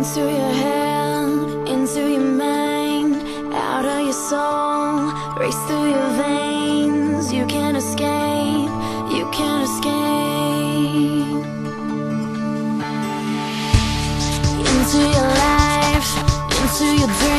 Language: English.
Into your head, into your mind, out of your soul, race through your veins. You can't escape, you can't escape. Into your life, into your dreams,